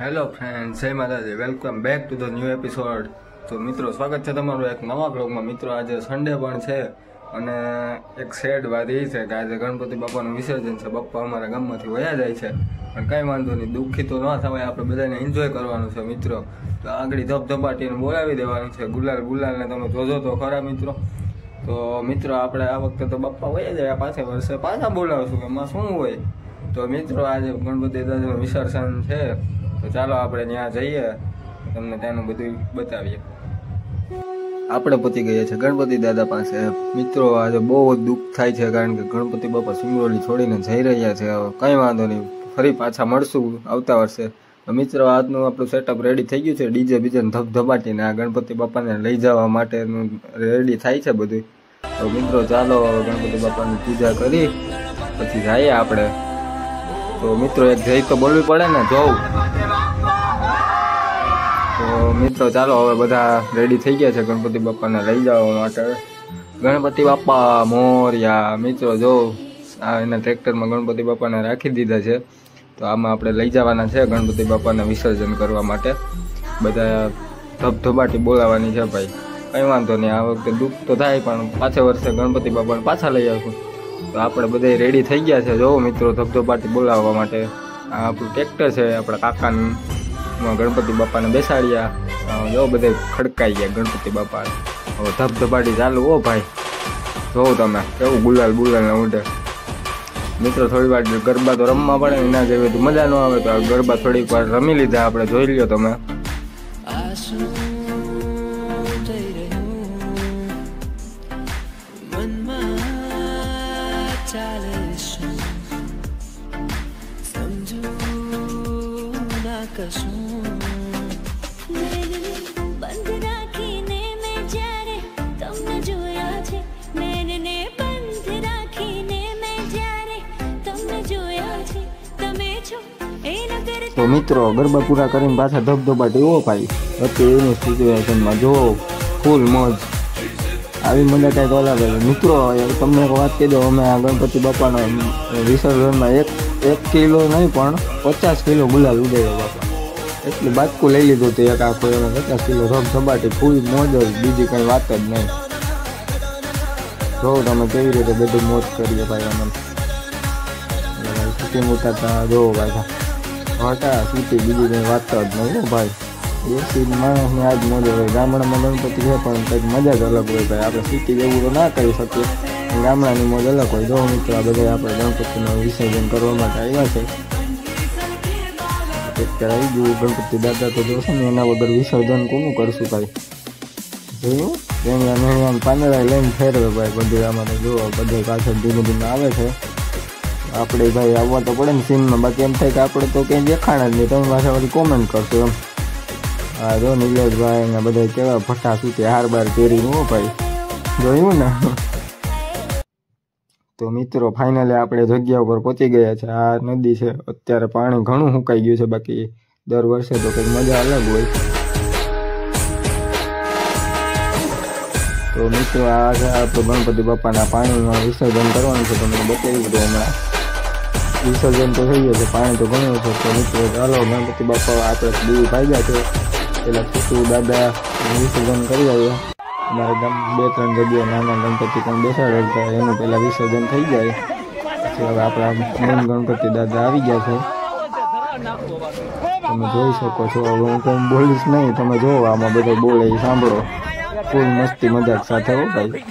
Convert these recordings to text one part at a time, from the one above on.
Hello friend જય માતાજી. Welcome back to the new episode તો મિત્રો, સ્વાગત છે તમારું એક નવા બ્લોગમાં મિત્રો, આજે સન્ડે પણ છે અને એક સેડ વાત એ છે કે આજે ગણપતિ બાપાનું વિસર્જન છે. બાપ્પા અમારા ગામમાંથી વયા જાય છે. પણ કાંઈ વાંધો નહીં. દુઃખી તો ન થવાય. આપણે બધાને એન્જોય કરવાનું છે, મિત્રો. તો આગળ ધબધપાટીને બોલાવી દેવાની છે. ગુલાલ ગુલાલને તમે જોજો તો ખરા, મિત્રો. તો મિત્રો, આપણે આ વખતે તો બાપ્પા વયા જાય. પાછા વર્ષે પાછા બોલાવશું એમાં શું હોય? તો મિત્રો, આજે ગણપતિ દાદાનું વિસર્જન છે. તો ચાલો આપણે ત્યાં જઈએ, તમને ત્યાંનું બધું બતાવીએ. આપણે પતી ગયા છે ગણપતિ દાદા પાસે. મિત્રો, આજે બહુ દુઃખ થાય છે કારણ કે ગણપતિ બાપા સિંગરોલી છોડીને જઈ રહ્યા છે. કંઈ વાંધો નહીં, ફરી પાછા મળશું આવતા વર્ષે. મિત્રો, આજનું આપણું સેટઅપ રેડી થઈ ગયું છે. ડીજે બીજે ધબધબાટીને આ ગણપતિ બાપાને લઈ જવા માટેનું રેડી થાય છે બધું. તો મિત્રો, ચાલો ગણપતિ બાપાની પૂજા કરી, પછી જઈએ આપણે. તો મિત્રો, એક જઈ તો બોલવી પડે ને? જોઉં. મિત્રો, ચાલો હવે બધા રેડી થઈ ગયા છે. ગણપતિ બાપાને લઈ જવા માટે. ગણપતિ બાપા મોર્યા. મિત્રો, જો આ એના ટ્રેક્ટરમાં ગણપતિ બાપાને રાખી દીધા છે, તો આમાં આપણે લઈ જવાના છે ગણપતિ બાપાને વિસર્જન કરવા માટે. બધા ધબધબાટી બોલાવવાની છે ભાઈ. કંઈ વાંધો નહીં, આ વખતે દુઃખ તો થાય, પણ પાછા વર્ષે ગણપતિ બાપાને પાછા લઈ આવશું. તો આપણે બધા રેડી થઈ ગયા છે. જો મિત્રો, ધબધબાટી બોલાવવા માટે. આ આપણું ટ્રેક્ટર છે, આપણા કાકાનું. ગણપતિ બાપાને બેસાડ્યા. જો બધે ખડકાઈ ગયા ગણપતિ બાપા. હવે ધબધબાટી ચાલુ. ઓ ભાઈ જોવો તમે, કેવું ગુલાલ ગુલાલ ને ઉડે. મિત્રો, થોડી વાર ગરબા તો રમવા પડે, એના જેવી તો મજા ન આવે, તો ગરબા થોડીક વાર રમી લીધા આપણે, જોઈ લ્યો તમે. મનમાં ચાલે કશું. બંધ રાખીને મેં જ્યારે તમને જોયા છે નયનને બંધ રાખીને મેં જ્યારે તમને જોયા છે તમે છો તો મિત્રો ગરબા પૂરા કરીને પાછા ધબધબા ટેવો ભાઈ. અત્યારે એની સિચ્યુએશનમાં જો ફૂલ મોજ. આવી મને કાંઈક અલગ મિત્રો તમને એક વાત કહી દો અમે આ ગણપતિ બાપાના વિસર્જનમાં એક એક કિલો નહીં પણ પચાસ કિલો ગુલાલ ઉડાવ્યો બાપા. એટલું બાટકું લઈ લીધું હતું એક આખું એમાં પચાસ કિલો ધબધબાટી ફૂલ મોજ જ, બીજી કંઈ વાત જ નહીં. જોઉં તમે કેવી રીતે બધું મોજ કરીએ ભાઈ અમને સૂટી ઉતારતા જોવો ભાઈ. હટા સૂટી બીજી કંઈ વાત જ નહીં ભાઈ. દેશી માણસની આજ મોજ હોય. ગામડામાં ગણપતિ છે, પણ કંઈક મજા જ અલગ હોય ભાઈ. આપણે સિટી જેવું તો ના કરી શકીએ. ગામડાની મોજ અલગ હોય. જો મિત્રો, આ બધા આપણે ગણપતિનું વિસર્જન કરવા માટે આવ્યા છે. અત્યારે આવી ગયું ગણપતિ દાદા તો જોશે ને, એના વગર વિસર્જન કોનું કરશું ભાઈ જોયું? અહીંયા આમ પાંદડા લઈને ફેરવે ભાઈ બધું આમાં જુઓ, બધું પાછળ ધીમે ધીમે આવે છે. આપણે ભાઈ આવવા તો પડે ને સીનમાં, બાકી એમ થાય કે આપણે તો કંઈ દેખાણ જ નહીં. તમે પાછા બધી કોમેન્ટ કરશો એમ. હા જો નિલેશભાઈ ને બધા કેવા ભઠ્ઠા સૂચે હાર બાર પહેરીને હો ભાઈ. જોયું ને? તો મિત્રો ફાઇનલી આપણે જગ્યા ઉપર પહોંચી ગયા છે. આ નદી છે, અત્યારે પાણી ઘણું સુકાઈ ગયું છે, બાકી દર વર્ષે તો કંઈક મજા અલગ હોય. તો મિત્રો, આ છે આપણું ગણપતિ બાપાના પાણીમાં વિસર્જન કરવાનું છે, તમને બતાવી દીધું હમણાં. વિસર્જન તો થઈ ગયું છે, પાણી તો ઘણું છે. તો મિત્રો, ચાલો, ગણપતિ બાપા આપણે દેવી ભાગ્યા છે. પેલા ખુશું દાદા વિસર્જન કરી આવ્યા. અમારા ગામ બે ત્રણ જગ્યાએ નાના ગણપતિ પણ બેસાડેલ તો એનું પહેલાં વિસર્જન થઈ જાય. પછી હવે આપણા મેન ગણપતિ દાદા આવી ગયા છે. તમે જોઈ શકો છો. હવે હું કંઈ બોલીશ નહીં. તમે જોવો આમાં બધો બોલે સાંભળો. ફૂલ મસ્તી, મજાક સાથે હો ભાઈ.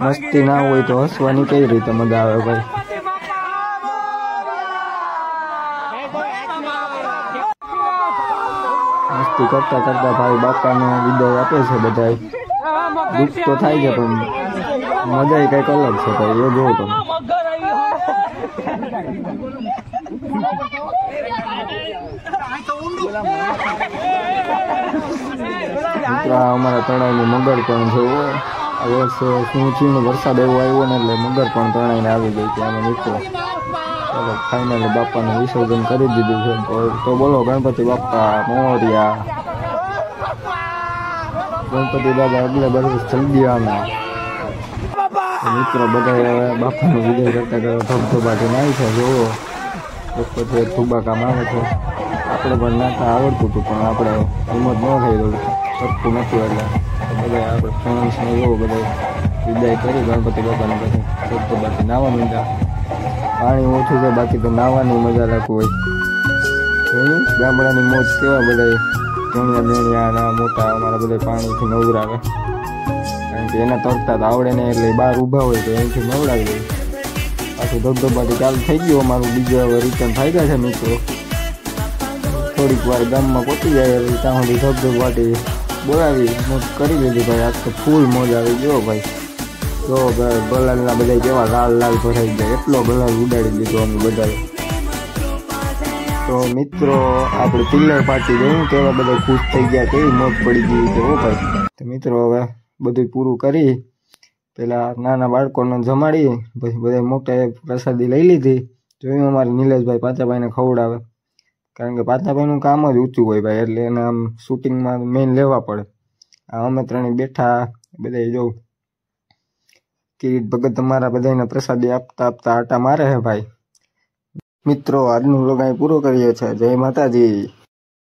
મસ્તી ના હોય તો હસવાની કઈ રીતે મજા આવે ભાઈ? મસ્તી કરતા કરતા ભાઈ બાપાને વિદાય આપે છે બધા દુઃખ તો થાય છે, પણ મજા કંઈક અલગ છે ભાઈ એ જોવો તમે અમારા તળાવની મગર પણ છે આ વર્ષે થયું વરસાદ એવો આવ્યો ને એટલે મગર પણ તણાઈને આવી ગઈ ત્યાં અમે મિત્રો. ચાલો ફાઇનલી બાપાનું વિસર્જન કરી દીધું છે તો બોલો, ગણપતિ બાપા, મોર્યા. ગણપતિ દાદા એટલે બધું જલ્દી તો મિત્રો બધા હવે બાપાનો વિજય કરતા કરતા ધબધબાટી નાય છે જોવો પછી ધુબાકા આવે છે. આપણે પણ નાતા આવડતું હતું, પણ આપણે હિંમત ન થઈ રહ્યું સરખું નથી એટલે બધા આપણે ફ્રેન્ડ્સને જોવો બધા વિદાય કરી ગણપતિ બાપાને પછી ધબધબાટી નાવા માંડ્યા. પાણી ઓછું છે, બાકી તો નાવાની મજા રાખવું હોય. ગામડાની મોજ કેવા બધા મોટા અમારા બધા પાણીથી નવરાવે કારણ કે એના તરતા તો આવડે ને એટલે બહાર ઊભા હોય તો એનાથી નવડાવી દે. પાછું ધબધબાટી ચાલુ થઈ ગયું અમારું. બીજું હવે રિટર્ન ગયા છે મિત્રો. થોડીક વાર ગામમાં પહોંચી જાય ત્યાં સુધી ધબધબાટી બોલાવી મોજ કરી લીધી ભાઈ. આજ તો ફૂલ મોજ આવી ગયો ભાઈ. જો ગલાલના બધા કેવા લાલ લાલ ભરાઈ ગયા. એટલો ગલાલ ઉડાડી દીધો અમે બધાએ. તો મિત્રો, આપણે પિલ્લર પાર્ટી જોયું કેવા બધા ખુશ થઈ ગયા કેવી મોજ પડી ગઈ કે હો ભાઈ. તો મિત્રો, હવે બધું પૂરું કરી, પેલા નાના બાળકોને જમાડી, પછી બધા મોટા પ્રસાદી લઈ લીધી. જોયું અમારે નિલેશભાઈ પાતાભાઈને ખવડાવે. કારણ કે પાતાભાઈનું કામ જ ઊંચું હોય ભાઈ, એટલે એને આમ શૂટિંગમાં મેઇન લેવા પડે. આ અમે ત્રણેય બેઠા બધા જો, કિરીટ ભગત તમારા બધાને પ્રસાદી આપતા આપતા આટા મારે હે ભાઈ. મિત્રો આજનો વ્લોગ અહીં પૂરો કરીએ છીએ. જય માતાજી.